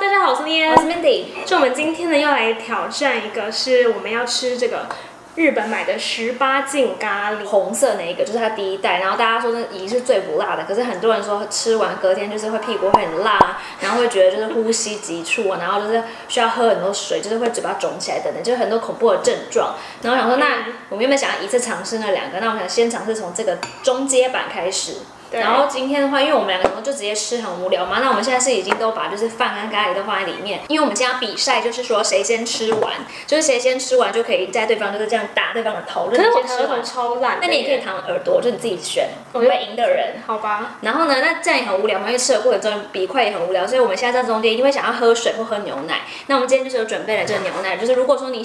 大家好，我是 l i a 我是 Mandy。就我们今天呢要来挑战一个，是我们要吃这个日本买的十八禁咖喱。红色那一个就是它第一代，然后大家说那已经是最不辣的，可是很多人说吃完隔天就是会屁股会很辣，然后会觉得就是呼吸急促啊，然后就是需要喝很多水，就是会嘴巴肿起来等等，就是很多恐怖的症状。然后想说，那我们原本想要一次尝试那两个，那我们想先尝试从这个中阶版开始。对然后今天的话，因为我们两个人就直接吃很无聊嘛，那我们现在是已经都把就是饭跟咖喱都放在里面，因为我们今天要比赛，就是说谁先吃完，就是谁先吃完就可以在对方就是这样打对方的头。可是我舌头超烂，那你也可以躺耳朵，就你自己选，我会赢的人。好吧？然后呢，那这样也很无聊嘛，因为吃的过程中比快也很无聊，所以我们现在在中间一定会想要喝水或喝牛奶。那我们今天就是有准备了这个牛奶，就是如果说你。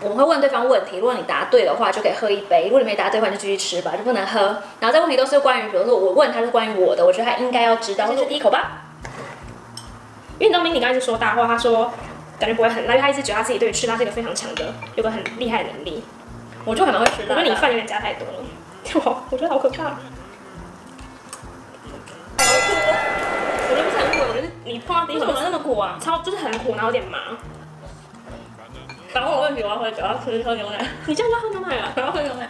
我们会问对方问题，如果你答对的话，就可以喝一杯；如果你没答对的话，你就继续吃吧，就不能喝。然后这问题都是关于，比如说我问他是关于我的，我觉得他应该要知道。就是第一口吧。因为你知道 Mindy 刚才就说大话，他说感觉不会很辣，因为他一直觉得他自己对于吃辣是一个非常强的，有个很厉害的能力。我就可能会吃辣的。我觉得你饭有点加太多了，哇，我觉得好可怕。我觉得不是很苦，我觉得你碰到第一口为什么那么苦啊？超就是很苦，然后有点麻。反问我问题，我要喝，我要吃喝牛奶，你这样就要喝牛奶了？我要喝牛奶。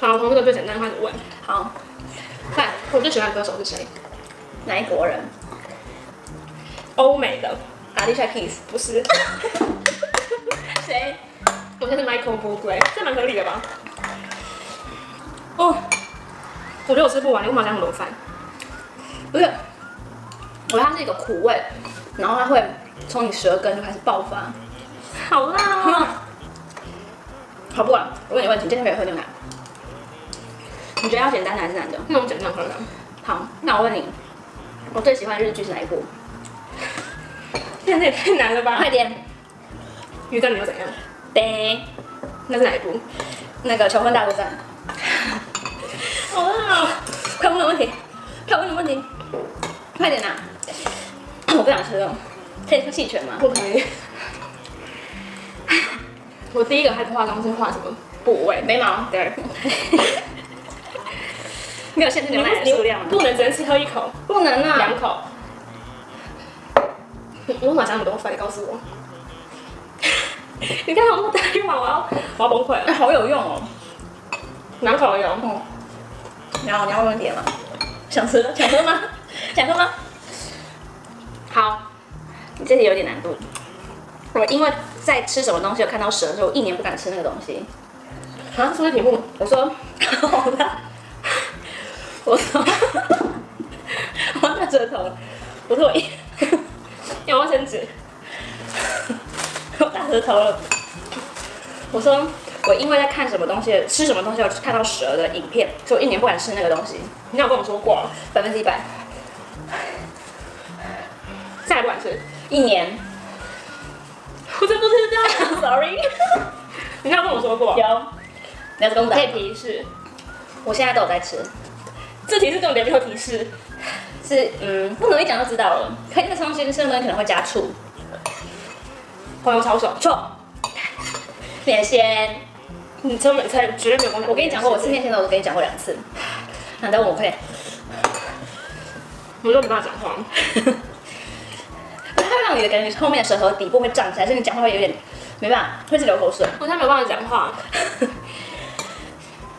好，从这个最简单开始问。好，看我最喜欢的歌手是谁？哪一国人？欧美的，Alicia Keys。不是。谁？我现在是 Michael Bublé，这蛮合理的吧？哦，我觉得我吃不完，你为什么要加那么多饭？不是，我觉得它是一个苦味，然后它会从你舌根就开始爆发。好辣哦！好，不管，我问你问题，今天可以喝牛奶。你觉得要简单的还是难的？那我们简单喝的。好，那我问你，我最喜欢的日剧是哪一部？现在也太难了吧？快点！鱼干你又怎样？对，那是哪一部？那个求婚大作战。好！快问我问题，快问问题，快点呐、我不想吃了，可以弃权吗？不可以。我第一个开始化妆是画什么部位？眉毛。对，没有限制牛奶的数量吗？不能只能吃喝一口，不能啊！两口。你为什么加那么多饭？你告诉我。你看我那么大一碗，我要我要崩溃哎、了。好有用哦。两口有。哦。然后你要问问题了吗？想吃了？想喝吗？想喝吗？好，这题有点难度。我因为在吃什么东西有看到蛇的时候，我一年不敢吃那个东西。啊，说的题目。我说，我说，我大舌头，我说我一，有卫生纸。我大舌头了。我说我因为在看什么东西，吃什么东西，我看到蛇的影片，所以我一年不敢吃那个东西，你有跟我说过，百分之一百，再也不敢吃。一年。我真不是这样。Sorry，你有跟我说过。有，你要是公仔可以，提示。我现在都有在吃，这题是重点没有提示。是嗯，不能一讲就知道了。可以那个东西是不是可能会加醋？黄油超爽。错，面线。你真没猜，绝对没有跟我跟你讲过，我吃面线的我都跟你讲过两次。那等我快点，我都没办法讲话。你的感觉后面的舌头底部会胀起来，所以你讲话会有点没办法，会是流口水。我现在没有办法讲话。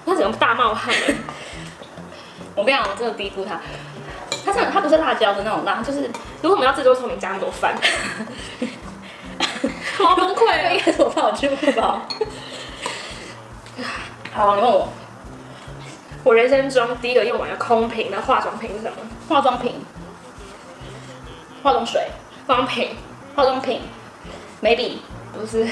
他整个大冒汗。我跟你讲，我真的低估他。它真的，它不是辣椒的那种辣，就是如果我们要自作聪明加那么多饭，我要崩溃我怕我吃不饱。好，你问我我人生中第一个用完的空瓶的化妆品是什么？化妆品、化妆水、化妆品化妆品，maybe 不是。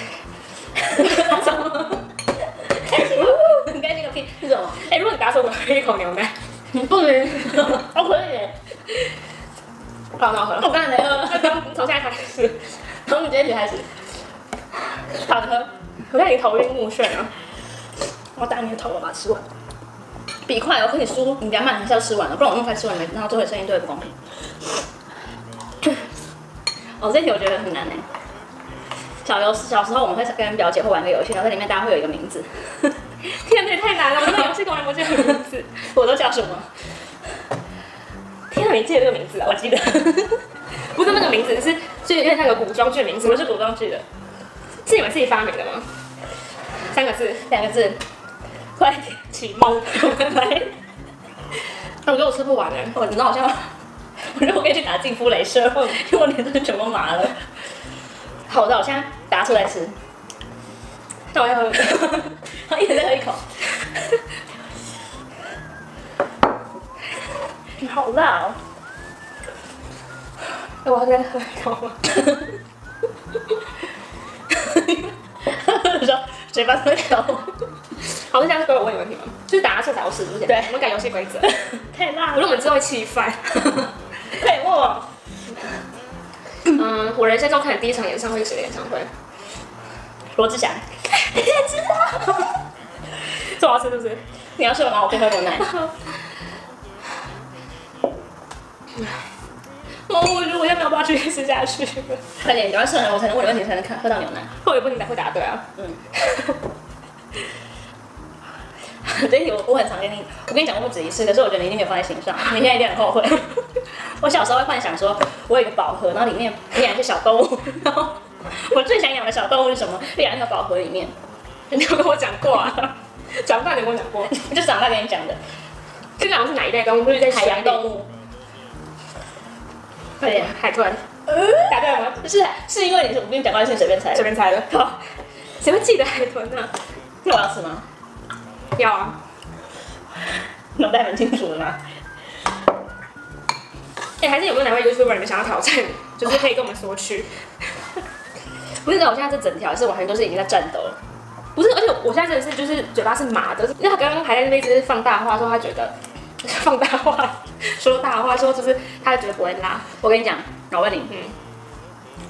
很开心个屁是什么？哎、如果你答错，我喝一口牛奶。你不能，我可以。好，那我喝了。我刚才没喝，那刚从现在开始，从你今天起开始。好的喝，我看你头晕目眩啊。我打你的头，我把它吃完。比快我跟你输，你比较慢，还是要吃完了，不然我那么快吃完了，然后最后的声音对不公平。哦，这题我觉得很难呢。小游小时候我们会跟表姐会玩个游戏，然后在里面大家会有一个名字，天哪，也太难了！我这个游戏根本不记得名字。我都叫什么？天哪，你记得这个名字啊？我记得。不是那个名字，是就有点像个古装剧名字，什么是古装剧的？是你们自己发明的吗？三个字，两个字，快点，启蒙。来，我觉得我吃不完哎。我知道好像，我觉得我可以去打净肤镭射，因为我脸真的全部麻了。好的，我现在打出来吃。那我要喝，好，一人再喝一口。好辣哦！哎，我要再喝一口吗？说嘴巴都挑，好，那这样是我问你问题吗？就是打色彩我是不是？对我们改游戏规则。太辣我觉得我们之后会气翻。嗯，我人生中看的第一场演唱会是谁的演唱会？罗志祥，你也知道？这我要吃是不是？你要吃吗？我可以喝牛奶。哦，我觉得我要没有办法继续吃下去了。快点，你要吃了我才能问你问题，才能看喝到牛奶。我也不一定才会答对啊。嗯。这一题我我很常跟你，我跟你讲过不止一次，可是我觉得你一定没有放在心上，你现在一定很后悔。我小时候会幻想说，我有一个宝盒，然后里面养一些小动物，然后我最想养的小动物是什么？就养在那个宝盒里面。你有跟我讲过啊？长大你跟我讲过。就长大跟你讲的这讲的是哪一类动物？就是在海洋动物。物。快点，海豚。答对了吗？是是因为你是我跟你讲过，还是你随便猜的？随便猜的。好，谁会记得海豚呢？那我要吃吗？要啊。脑袋很清楚的吗？哎、还是有没有哪位 YouTuber 你们想要挑战？就是可以跟我们索取。不是的，我现在这整条是完全都是已经在战斗了。不是，而且我现在真的是就是嘴巴是麻的，因为他刚刚还在那边一直放大话，说他觉得 放大话，说大话，说就是他觉得不会拉。我跟你讲，我问你，嗯，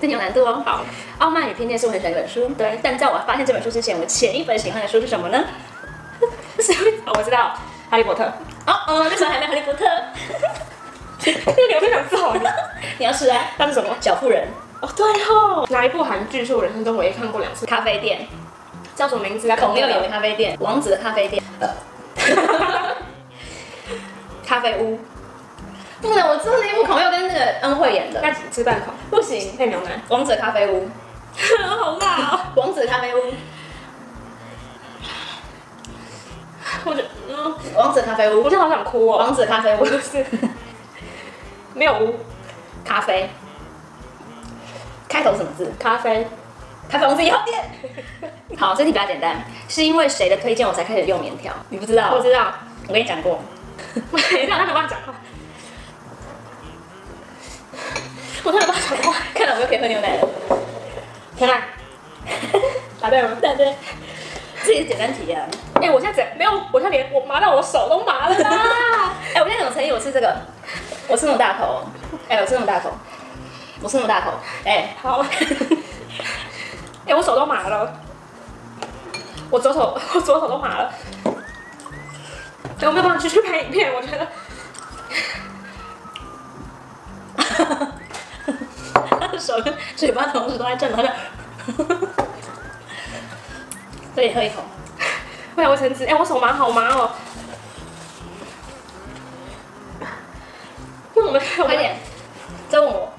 这有难度哦。好，《傲慢与偏见》是我很喜欢一本书，对。但在我发现这本书之前，我前一本喜欢的书是什么呢？是哦，我知道，哈利波特。哦哦，那时候还没《哈利波特》。这个我非常自豪的。你要吃啊？那是什么？小妇人，哦，对哦。哪一部韩剧是我人生中唯一看过两次？咖啡店，叫什么名字啊？孔六有咖啡店，王子的咖啡店，咖啡屋。不能，我知道那一部孔六跟那个恩惠演的，那只吃半口，不行。配牛奶。王子的咖啡屋，好辣哦！王子的咖啡屋，我觉得，嗯，王子的咖啡屋我，真的好想哭哦。王子的咖啡屋是没有污咖啡。开头什么字？咖啡。咖啡王子一号店。好，这题比较简单，是因为谁的推荐我才开始用棉条？你不知道？我知道，我跟你讲过。我等一下他没办法讲话。我真的没办法讲话。看来我又可以喝牛奶了。天哪！答对了。对对，这也是简单题啊。哎、我现在怎没有，我现在连我麻到我手都麻了啦。哎、我现在有诚意，我是这个，我吃那么大口，哎、我吃那么大口，我吃那么大口，哎、好。哎、我手都麻了。我左手，我左手都麻了。哎、我没有办法继续拍影片，我觉得。他 的手跟嘴巴同时都在震，好像。可以喝一口，我想卫生纸，哎、我手麻好麻哦。快！点，再问我。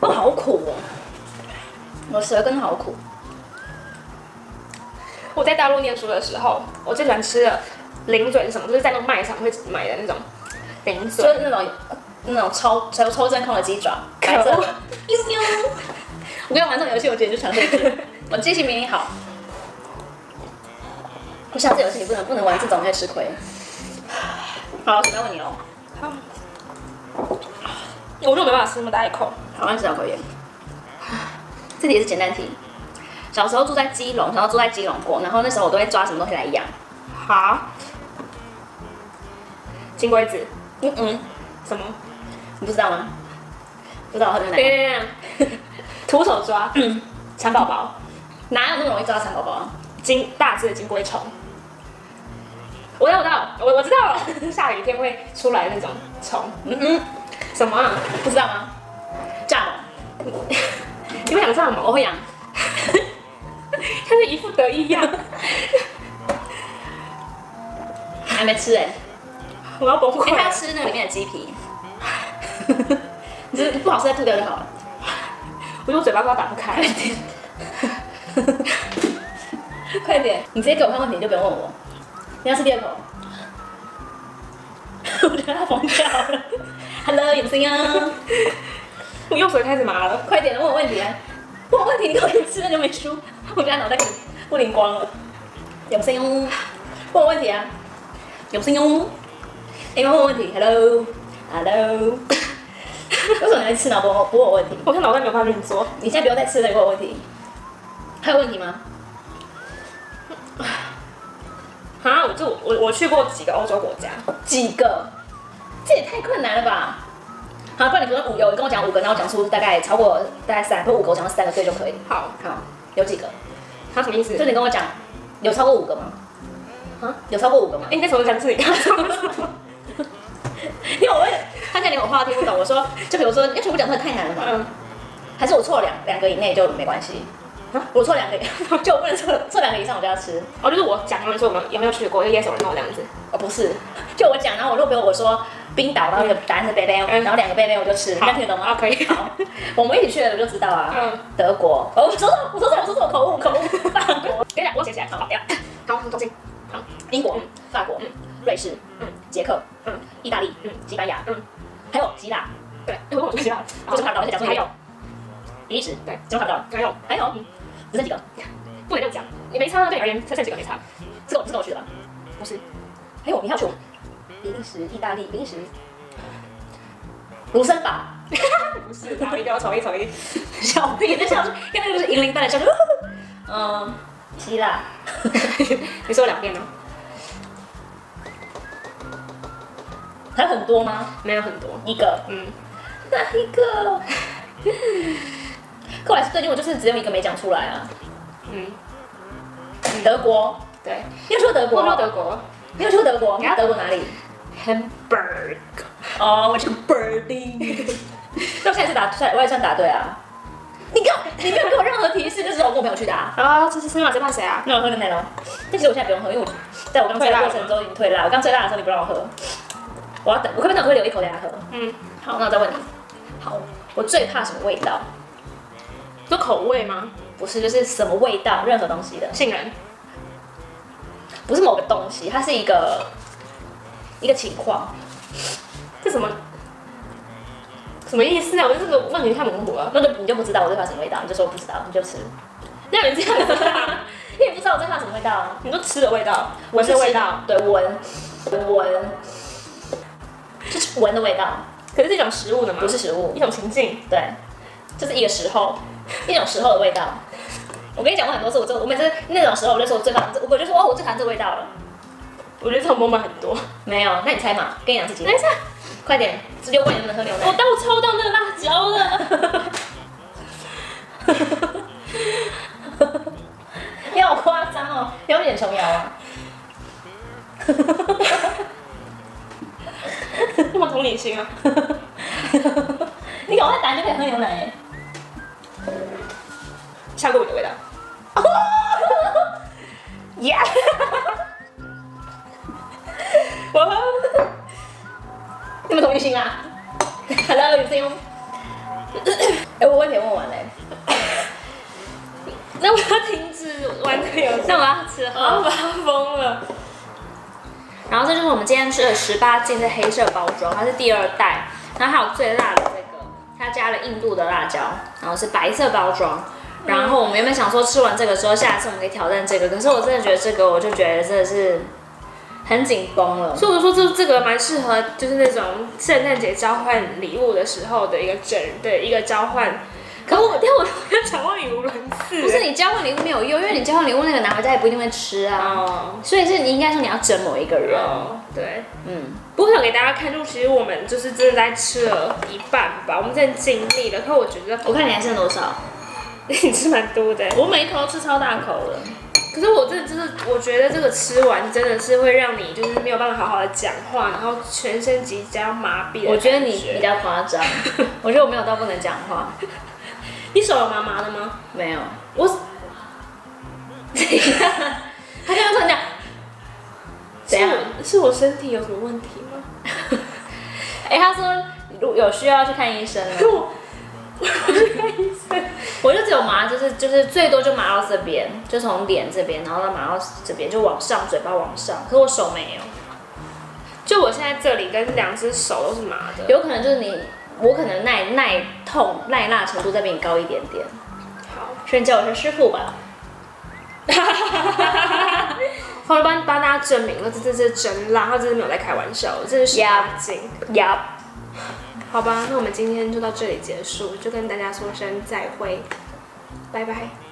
哦，好苦哦，我舌根好苦。我在大陆念书的时候，我最喜欢吃的零嘴是什么？就是在那种卖场会买的那种零嘴就。是那种那种超抽抽真空的鸡爪，可恶。呦呦！我跟你玩这种游戏，我直接就尝试一次。我记性比你好。我下次游戏你不能不能玩这种，你会吃亏。好，我再问你哦。我就没办法吃那么大一口。好，那小口烟。这题也是简单题。小时候住在基隆，然后住在基隆过，然后那时候我都会抓什么东西来养？好。金龟子。嗯嗯，什么？你不知道吗？不知道喝牛奶？对 徒手抓。嗯，蚕宝宝。哪有那么容易抓蚕宝宝啊？金大只的金龟虫。我知道，我知道，我我知道了，下雨天会出来那种虫。嗯嗯，什么啊？不知道吗？蚱蜢，你会养蚱蜢？我会养。他是一副得意样。还没吃哎、我要崩哎、他要。吃那个里面的鸡皮。你这不好吃再吐掉就好了。我就嘴巴都打不开。快点，你直接给我看问题，你就不用问我。你要吃第二口？我觉得他疯掉了。Hello，有声音啊！我右手开始麻了。快点问我问题啊！问我问题，你给我吃了就没输。我觉得脑袋不灵光了。有声音，问我问题啊！有声音，哎，问我问题。Hello，Hello。为什么你在吃脑不不问我问题？我现在脑袋没有办法运作。你现在不要再吃了，你问我问题。还有问题吗？啊，我就我我去过几个欧洲国家，几个？这也太困难了吧！好，不然你说五有，你跟我讲五个，然后讲出大概超过大概三，或五个，我讲到三个对就可以。好，好，有几个？他什么意思？就你跟我讲，有超过五个吗？啊，有超过五个吗？哎，你在什么讲自己 看？因为他看连我话都听不懂，我说，就比如说，因为全部讲出来太难了嘛。嗯。还是我错两两个以内就没关系。啊，我错两个，就我不能错错两个以上我就要吃。哦，就是我讲，你说我们有没有去过？就 yes or no 这样子。哦，不是，就我讲，然后我如果比如我说冰岛，然后一个答案是贝贝，然后两个贝贝我就吃，能听得懂吗？可以。好，我们一起去了我就知道啊。嗯。德国。哦，我说错，我说错，我说错，口误，口误。法国。等一下，我写起来。好，好，好，重新。好，英国，法国，瑞士，嗯，捷克，嗯，意大利，嗯，西班牙，嗯，还有希腊。对，我我希腊。就是看到，就讲还有。比利时。对，怎么看到？还有，还有。只剩几个？不能这样讲，你没差，对你而言，才剩几个没差。是我，是跟我去的，不是？还有你要去比利时、意大利、比利时、卢森堡，不是？他一定要瞅一瞅一，小屁，那像是，因为那个就是银铃般的笑，嗯，希腊，你说两遍呢？还有很多吗？没有很多，一个，嗯，哪一个？后来是最近我就是只有一个没讲出来啊，嗯，德国，对，你有说德国，我说德国，你有说德国，你要德国哪里？Hamburg，哦，我去 Berlin，那我现在是答算，我也算答对啊。你给我，你没有给我任何提示，就是我跟我朋友去的。啊，这是谁嘛？谁怕谁啊？那我喝牛奶喽。但其实我现在不用喝，因为我在我刚吹的过程中已经退辣。我刚吹辣的时候你不让我喝，我要等，我可不可以留一口给他喝？嗯，好，那我再问你，好，我最怕什么味道？说口味吗？不是，就是什么味道，任何东西的。杏仁，不是某个东西，它是一个一个情况。这什么什么意思啊？我觉得这个问题太模糊了。那就你就不知道我最怕什么味道，你就说我不知道，你就吃。那你这样子，你不知道我最怕什么味道啊？你说吃的味道，闻的味道，对，闻闻，就是闻的味道。可是这种食物的吗？不是食物，一种情境，对，就是一个时候。一种时候的味道，我跟你讲过很多次，我这我每次那种时候我就说我最怕，我就说哦我最讨厌这味道了。我觉得这种 moment 很多，没有，那你猜嘛？跟你讲自己。等一下，快点，十六问能不能喝牛奶？我倒抽到那个辣椒了。你好夸张哦，有点琼瑶啊。那么同理心啊。你赶快打就可以喝牛奶。下过雨的味道，耶！我，你们同一心啊？Hello，有声音吗？哎，我问题问完嘞，那我要停止玩这个游戏，那我要吃，好发疯了。然后这就是我们今天吃的十八斤的黑色包装，它是第二代，然后还有最辣的这个，它加了印度的辣椒，然后是白色包装。然后我们原本想说吃完这个之后，下一次我们可以挑战这个，可是我真的觉得这个，我就觉得真的是很紧绷了。所以我说这这个蛮适合，就是那种圣诞节交换礼物的时候的一个整的一个交换。可我但我要交换礼物轮次，不是你交换礼物没有用，因为你交换礼物那个拿回家也不一定会吃啊。哦所以是你应该说你要整某一个人。对，嗯。不过想给大家看，就其实我们就是真的在吃了一半吧，我们真的尽力了。可我觉得，我看你还剩多少。你吃蛮多的，我每一口都吃超大口的。可是我这真的，我觉得这个吃完真的是会让你就是没有办法好好的讲话，然后全身即将麻痹。我觉得你比较夸张，我觉得我没有到不能讲话。你手有麻麻的吗？没有，我。他刚刚突然讲，怎样？是我身体有什么问题吗？哎，他说如有需要去看医生了。我去看医生。我就只有麻，就是就是最多就麻到这边，就从脸这边，然后到麻到这边，就往上，嘴巴往上。可是我手没有，就我现在这里跟两只手都是麻的。有可能就是你，我可能耐耐痛耐辣程度再比你高一点点，好，所以你叫我是师傅吧。后来帮帮大家证明了，这这这是真辣，他真的没有在开玩笑，这是十八斤。好吧，那我们今天就到这里结束，就跟大家说声再会，拜拜。